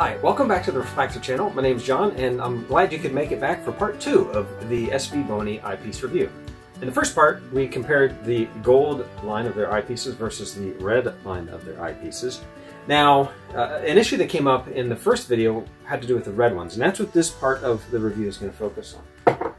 Hi, welcome back to the Reflactor channel. My name is John, and I'm glad you could make it back for part two of the SVBony eyepiece review. In the first part, we compared the gold line of their eyepieces versus the red line of their eyepieces. Now, uh, an issue that came up in the first video had to do with the red ones, and that's what this part of the review is going to focus on.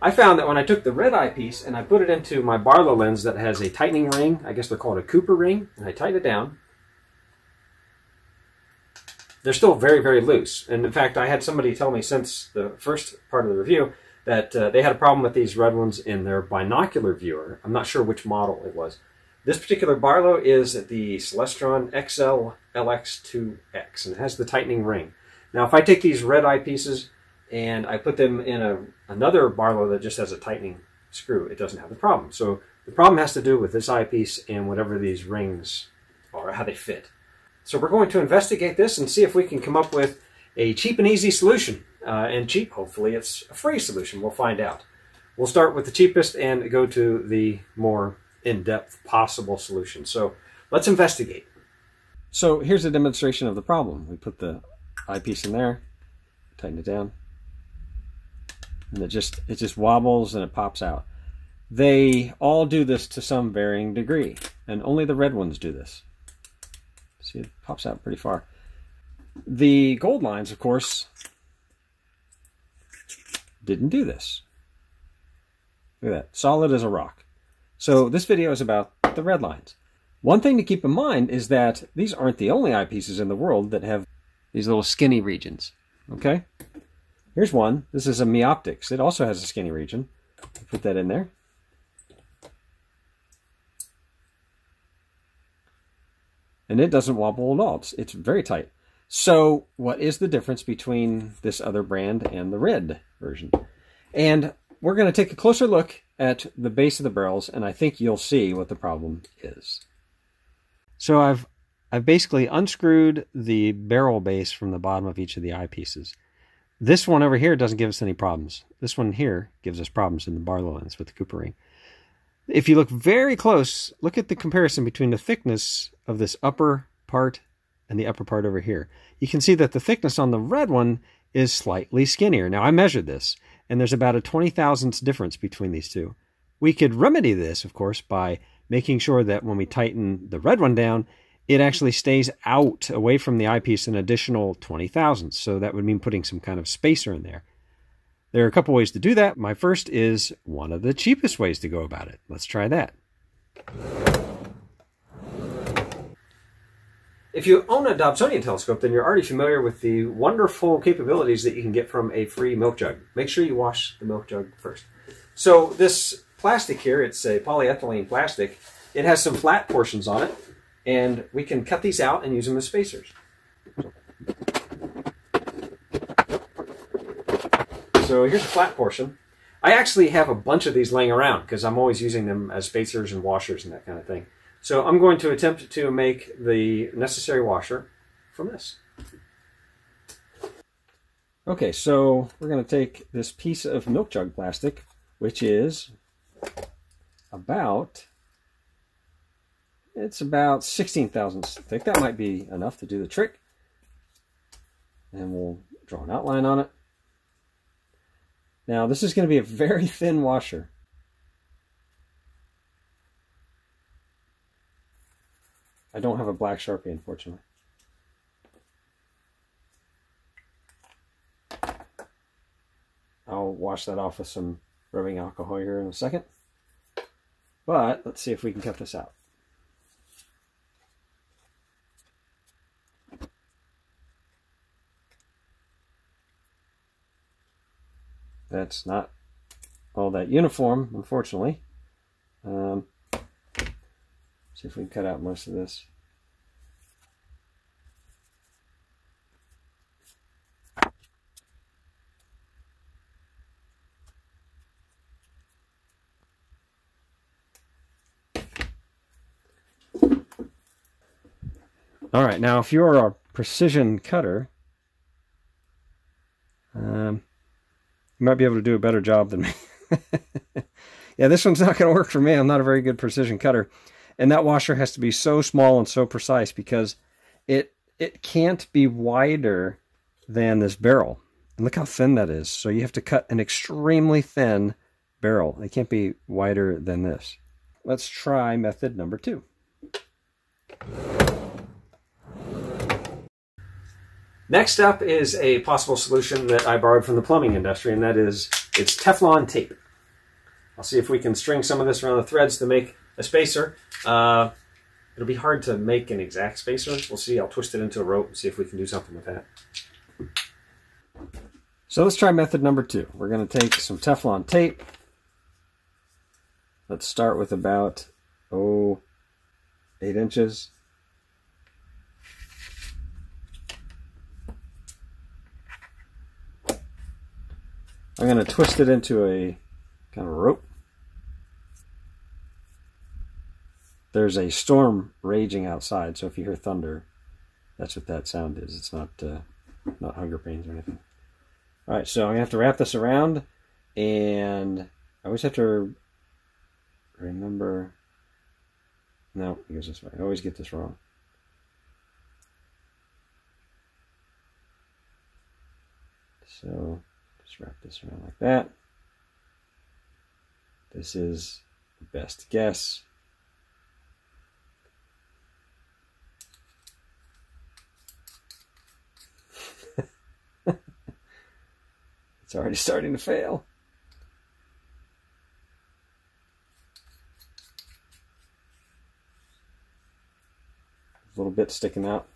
I found that when I took the red eyepiece and I put it into my Barlow lens that has a tightening ring, I guess they're called a Cooper ring, and I tighten it down, they're still very, very loose. And in fact, I had somebody tell me since the first part of the review that uh, they had a problem with these red ones in their binocular viewer. I'm not sure which model it was. This particular Barlow is the Celestron X-Cel LX2X and it has the tightening ring. Now, if I take these red eyepieces and I put them in a, another Barlow that just has a tightening screw, it doesn't have the problem. So the problem has to do with this eyepiece and whatever these rings are, how they fit. So we're going to investigate this and see if we can come up with a cheap and easy solution. Uh, and cheap, hopefully it's a free solution. We'll find out. We'll start with the cheapest and go to the more in-depth possible solution. So let's investigate. So here's a demonstration of the problem. We put the eyepiece in there, tighten it down, and it just it just wobbles and it pops out. They all do this to some varying degree, and only the red ones do this. See, it pops out pretty far. The gold lines, of course, didn't do this. Look at that, solid as a rock. So this video is about the red lines. One thing to keep in mind is that these aren't the only eyepieces in the world that have these little skinny regions. Okay? Here's one. This is a Meoptics. It also has a skinny region. Put that in there. And it doesn't wobble at all. It's, it's very tight. So what is the difference between this other brand and the red version? And we're going to take a closer look at the base of the barrels, and I think you'll see what the problem is. So I've I've basically unscrewed the barrel base from the bottom of each of the eyepieces. This one over here doesn't give us any problems. This one here gives us problems in the Barlow lens with the Cooper ring. If you look very close, look at the comparison between the thickness of this upper part and the upper part over here. You can see that the thickness on the red one is slightly skinnier. Now I measured this, and there's about a 20 thousandths difference between these two. We could remedy this, of course, by making sure that when we tighten the red one down, it actually stays out away from the eyepiece an additional 20 thousandths. So that would mean putting some kind of spacer in there. There are a couple ways to do that. My first is one of the cheapest ways to go about it. Let's try that. If you own a Dobsonian telescope, then you're already familiar with the wonderful capabilities that you can get from a free milk jug. Make sure you wash the milk jug first. So this plastic here, it's a polyethylene plastic. It has some flat portions on it, and we can cut these out and use them as spacers. So here's a flat portion. I actually have a bunch of these laying around because I'm always using them as spacers and washers and that kind of thing. So I'm going to attempt to make the necessary washer from this. Okay, so we're going to take this piece of milk jug plastic, which is about, it's about 16 thousandths thick. That might be enough to do the trick. And we'll draw an outline on it. Now this is going to be a very thin washer. I don't have a black Sharpie, unfortunately. I'll wash that off with some rubbing alcohol here in a second. But let's see if we can cut this out. That's not all that uniform, unfortunately. Um, see if we can cut out most of this. All right, now if you're a precision cutter, um, you might be able to do a better job than me. yeah, this one's not going to work for me. I'm not a very good precision cutter. And that washer has to be so small and so precise because it it can't be wider than this barrel. And look how thin that is. So you have to cut an extremely thin barrel. It can't be wider than this. Let's try method number two. Next up is a possible solution that I borrowed from the plumbing industry, and that is it's Teflon tape. I'll see if we can string some of this around the threads to make a spacer. Uh, it'll be hard to make an exact spacer. We'll see. I'll twist it into a rope and see if we can do something with that. So let's try method number two. We're going to take some Teflon tape. Let's start with about, oh, eight inches. I'm going to twist it into a kind of rope. There's a storm raging outside, so if you hear thunder, that's what that sound is. It's not uh, not hunger pains or anything. All right, so I'm gonna have to wrap this around, and I always have to remember. No, it goes this way. I always get this wrong. So just wrap this around like that. This is the best guess. it's already starting to fail. A little bit sticking out.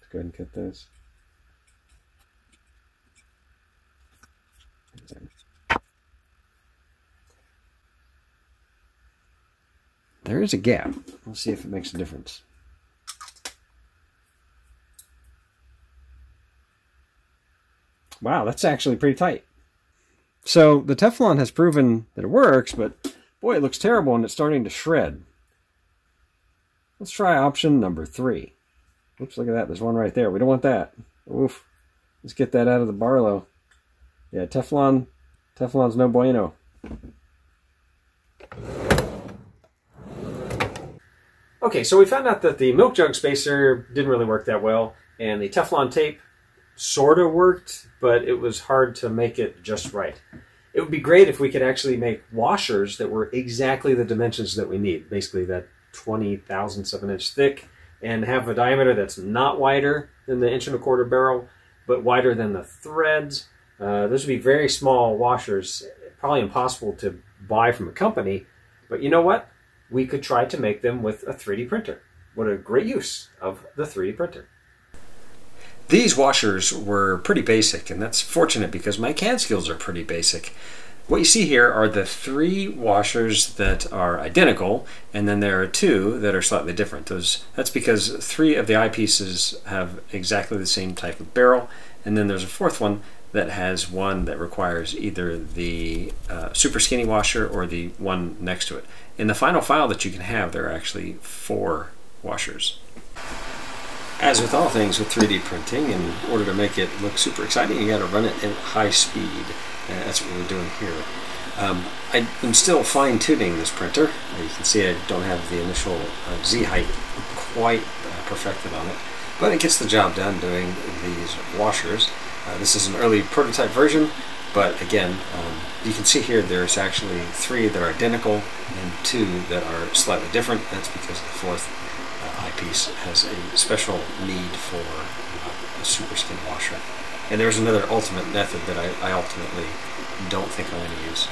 Let's go ahead and cut those. There is a gap. Let's see if it makes a difference. Wow, that's actually pretty tight. So the Teflon has proven that it works, but boy, it looks terrible and it's starting to shred. Let's try option number three. Oops, look at that. There's one right there. We don't want that. Oof. Let's get that out of the Barlow. Yeah, Teflon, Teflon's no bueno. Okay, so we found out that the milk jug spacer didn't really work that well, and the Teflon tape sort of worked, but it was hard to make it just right. It would be great if we could actually make washers that were exactly the dimensions that we need, basically that 20 thousandths of an inch thick, and have a diameter that's not wider than the inch and a quarter barrel, but wider than the threads. Uh, those would be very small washers, probably impossible to buy from a company, but you know what? We could try to make them with a 3D printer. What a great use of the 3D printer. These washers were pretty basic, and that's fortunate because my CAD skills are pretty basic. What you see here are the three washers that are identical, and then there are two that are slightly different. Those That's because three of the eyepieces have exactly the same type of barrel, and then there's a fourth one that has one that requires either the uh, super skinny washer or the one next to it. In the final file that you can have, there are actually four washers. As with all things with 3D printing, in order to make it look super exciting, you got to run it at high speed. And that's what we're doing here. Um, I, am still fine tuning this printer. You can see I don't have the initial uh, Z height quite uh, perfected on it, but it gets the job done doing these washers. Uh, this is an early prototype version, but again, um, you can see here there's actually three that are identical and two that are slightly different. That's because the fourth uh, eyepiece has a special need for uh, a super skin washer. And there's another ultimate method that I, I ultimately don't think I'm going to use.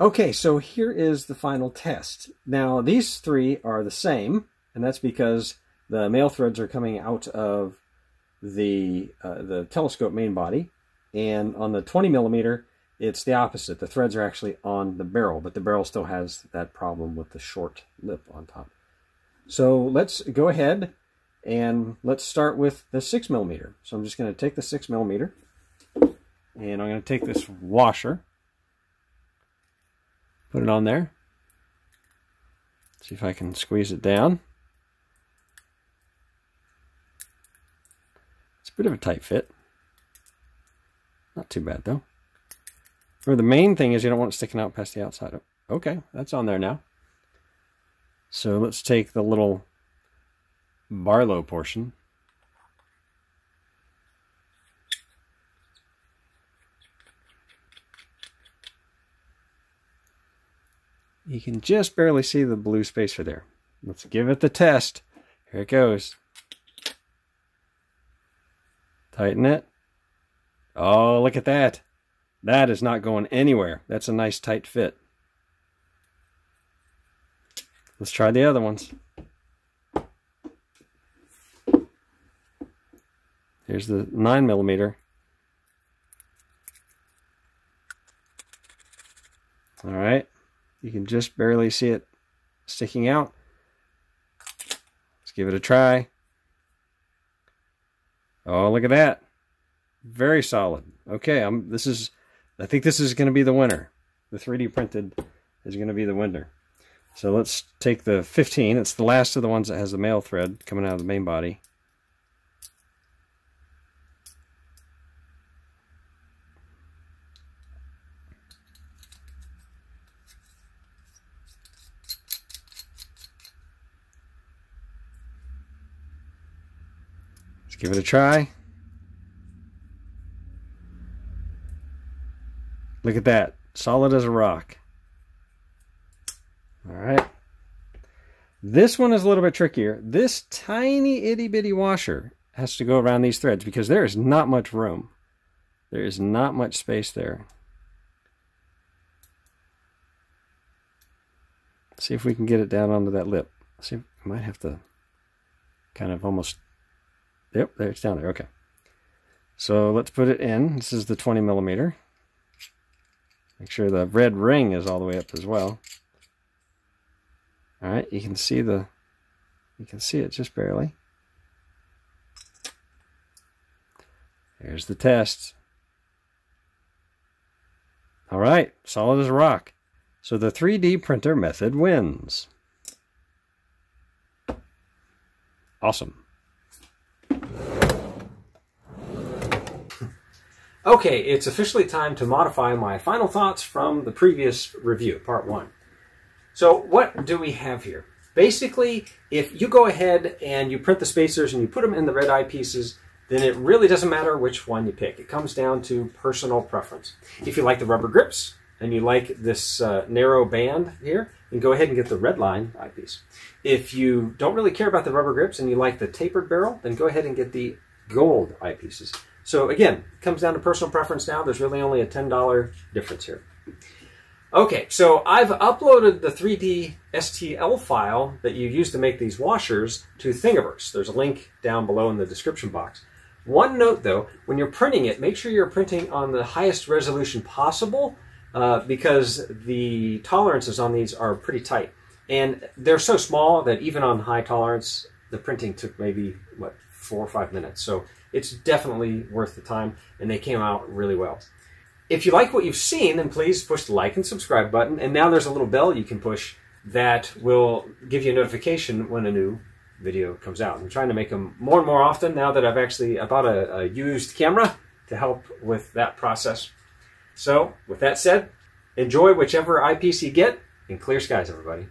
Okay, so here is the final test. Now, these three are the same, and that's because the male threads are coming out of the, uh, the telescope main body, and on the 20 millimeter, it's the opposite. The threads are actually on the barrel, but the barrel still has that problem with the short lip on top. So let's go ahead and let's start with the 6 millimeter. So I'm just going to take the 6 millimeter, and I'm going to take this washer, Put it on there. See if I can squeeze it down. It's a bit of a tight fit. Not too bad though. Or the main thing is you don't want it sticking out past the outside. Okay, that's on there now. So let's take the little Barlow portion. You can just barely see the blue spacer there. Let's give it the test. Here it goes. Tighten it. Oh, look at that. That is not going anywhere. That's a nice tight fit. Let's try the other ones. Here's the 9 millimeter. All right. You can just barely see it sticking out. Let's give it a try. Oh, look at that. Very solid. Okay, I'm this is I think this is going to be the winner. The 3D printed is going to be the winner. So let's take the 15. It's the last of the ones that has the male thread coming out of the main body. Let's give it a try. Look at that. Solid as a rock. All right. This one is a little bit trickier. This tiny itty bitty washer has to go around these threads because there is not much room. There is not much space there. see if we can get it down onto that lip. see, I might have to kind of almost Yep, there it's down there. Okay. So let's put it in. This is the 20 millimeter. Make sure the red ring is all the way up as well. All right, you can see the, you can see it just barely. Here's the test. All right, solid as a rock. So the 3D printer method wins. Awesome. Okay, it's officially time to modify my final thoughts from the previous review, part one. So what do we have here? Basically, if you go ahead and you print the spacers and you put them in the red eye pieces, then it really doesn't matter which one you pick. It comes down to personal preference. If you like the rubber grips and you like this uh, narrow band here, then go ahead and get the red line eyepiece. If you don't really care about the rubber grips and you like the tapered barrel, then go ahead and get the gold eyepieces. So again, it comes down to personal preference now. There's really only a $10 difference here. Okay, so I've uploaded the 3D STL file that you use to make these washers to Thingiverse. There's a link down below in the description box. One note though, when you're printing it, make sure you're printing on the highest resolution possible uh, because the tolerances on these are pretty tight. And they're so small that even on high tolerance, the printing took maybe, what, four or five minutes. So it's definitely worth the time, and they came out really well. If you like what you've seen, then please push the like and subscribe button. And now there's a little bell you can push that will give you a notification when a new video comes out. I'm trying to make them more and more often now that I've actually I bought a, a used camera to help with that process. So, with that said, enjoy whichever eyepiece you get, and clear skies, everybody.